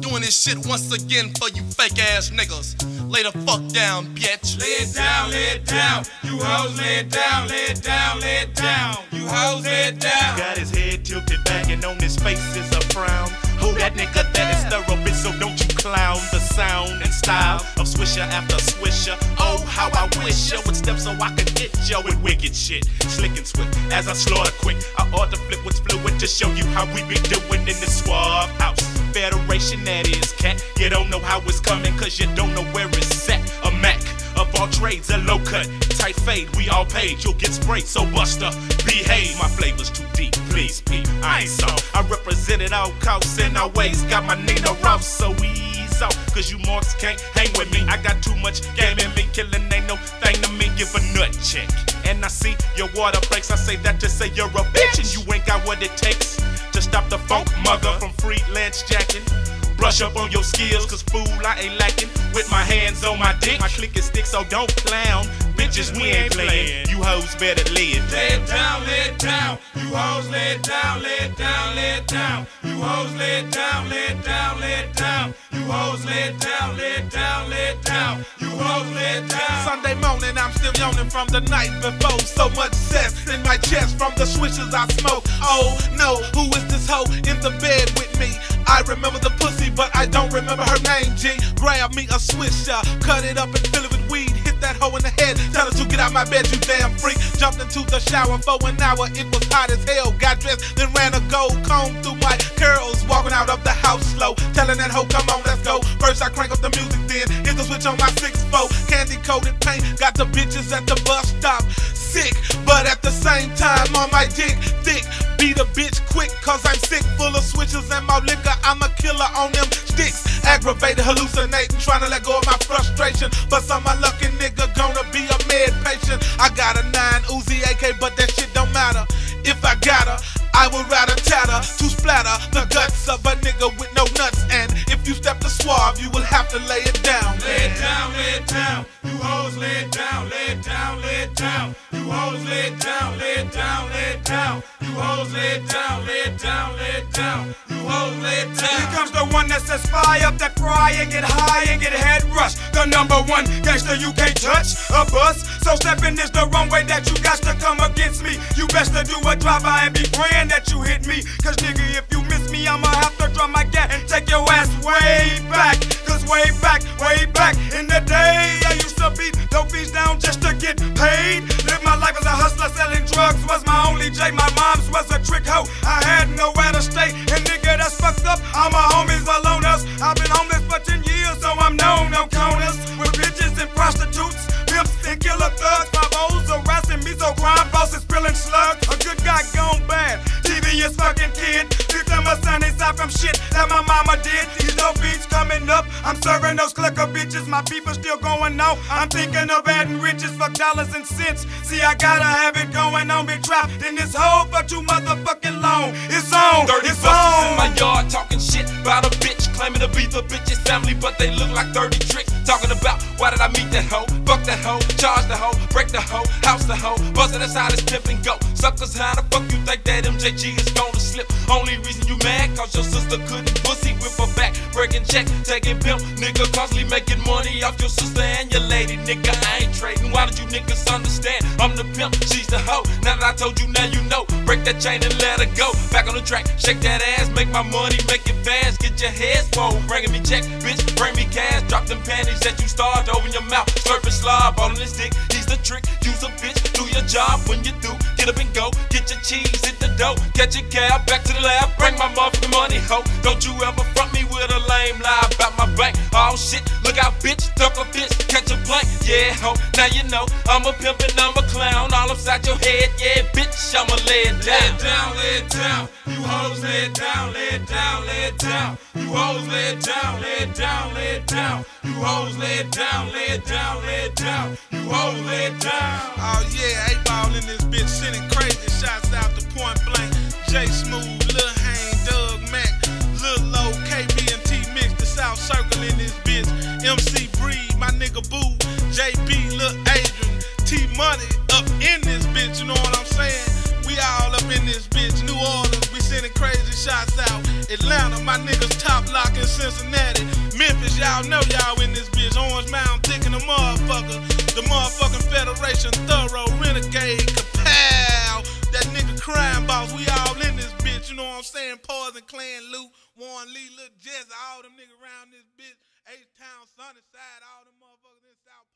Doing this shit once again for you fake ass niggas. Lay the fuck down, bitch. Lay it down, lay it down. You hoes lay it down, lay it down, lay it down. You hoes lay it down. Got his head tilted back and on his face is a frown. Who that nigga that is thorough, bitch, so don't you clown the sound and style of swisher after swisher. Oh, how I wish ya would step so I could hit yo with wicked shit. Slick and swift as I slaughter quick. I ought to flip what's fluid to show you how we be doing in the Suave House. Federation that is cat. You don't know how it's coming cause you don't know where it's at. A Mac of all trades, a low cut, tight fade, we all paid. You'll get sprayed, so Buster, behave. My flavor's too deep, please, Pete. I ain't so. I represent represented all coasts and all ways. Got my Nina Ross, so ease off. Cause you marks can't hang with me. I got too much game in me. Killing ain't no thing to me. Give a nut check. And I see your water breaks. I say that to say you're a bitch and you ain't got what it takes stop the funk mother from freelance jacking. Brush up on your skills, cause fool, I ain't lacking. With my hands on my dick, my click is stick, so don't clown. Bitches, we ain't playing. You hoes better lay it Lay down. it down, lay it down. You hoes lay it down, lay it down, lay it down. You hoes lay it down, lay it down, lay it down. You hoes lay it down, lay it down, lay it down. Down. Sunday morning, I'm still yawning from the night before. So much zest in my chest from the swishes I smoke. Oh no, who is this hoe in the bed with me? I remember the pussy, but I don't remember her name. G, grab me a swisher, cut it up and fill it with weed. That hoe in the head, tell her to get out my bed, you damn freak. Jumped into the shower for an hour, it was hot as hell. Got dressed, then ran a gold comb through my curls. Walking out of the house slow, telling that hoe, come on, let's go. First I crank up the music, then hit the switch on my 6-4. Candy coated paint, got the bitches at the bus stop. Sick, but at the same time on my dick, thick. Beat a bitch quick, cause I'm sick, full of switches and my liquor. I'm a killer on them sticks. Aggravated, hallucinating, trying to let go of my frustration. But some unlucky nigga lay it down, lay it down, lay it down. You hoes lay it down, lay it down, lay it down. You hoes lay it down, lay it down, lay it down. You hoes lay it down. Here comes the one that says fire up that fry and get high and get head rush. The number one gangster you can't touch, a bus. So stepping is the wrong way that you got to come against me. You best to do a drive-by and be praying that you hit me. Cause nigga, if you miss me, I'ma have to drop my gat and take your ass way back. Cause way back, way back in the day, Beat dope fiends down just to get paid. Live my life as a hustler, selling drugs was my only J. My mom's was a trick hoe. I had nowhere to stay, and nigga, that's fucked up. All my homies alone us. I've been homeless for 10 years, so I'm known no corners with bitches and prostitutes, pimps and killer thugs. My O's harassing me, so crime bosses spilling slugs. A good guy gone bad. TV is fucking kid. Victim of Sunnyside from shit that my mama did. These dope beats coming up. I'm serving those clicker bitches. My people still going out. I'm thinking of adding riches for dollars and cents. See, I gotta have it going on. Been trapped in this hole for too motherfucking long. It's on. Dirty it's on. in my yard talking shit about a bitch, claiming to be the bitch's family, but they look like dirty tricks. Talking about why did I meet that hoe, fuck that hoe, charge the hoe, break the hoe, house the hoe, bust it aside his pimp and go. Suckers, how the fuck you think that MJG is gonna slip? Only reason you mad cause your sister couldn't pussy with her back, breaking check, taking pimp, nigga constantly making money off your sister and your lady, nigga. I ain't trading. Why don't you niggas understand? I'm the pimp, she's the hoe. Now that I told you, now you know. Break that chain and let her go. Back on the track, shake that ass, make my money, make it fast. Get your head swole, bringing me check, bitch, bring me cash. Drop them panties that you start to open your mouth, surface slob all on this dick. He's the trick, use a bitch, do your job when you do. Get up and go, get your cheese, hit the dough, catch a cab, back to the lab, bring my motherfucking money, ho. Don't you ever front me with a lame lie about my bank. Oh shit, look out, bitch, duck a bitch, catch a plank, yeah, ho. Now you know I'm a pimp and I'm a clown, all upside your head, yeah, bitch, I'ma lay it down. Lay it down, lay it down. You hoes lay it down, lay it down, lay it down. You hoes lay it down, lay it down, lay it down. You hoes lay it down, lay it down, lay it down. You hoes lay it down. Oh yeah, eight ball in this bitch, sending crazy shots out to point blank. J Smooth, Money up in this bitch. You know what I'm saying? We all up in this bitch. New Orleans, we sending crazy shots out. Atlanta, my niggas top lock in Cincinnati. Memphis, y'all know y'all in this bitch. Orange Mound, thick in the motherfucker. The motherfucking Federation, thorough, renegade, kapow. That nigga crime boss, we all in this bitch. You know what I'm saying? Poison Clan, Luke, Warren Lee, Lil Jesse, all them niggas around this bitch. H-Town, Sunnyside, all them motherfuckers in South